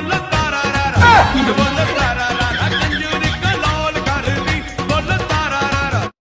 no you.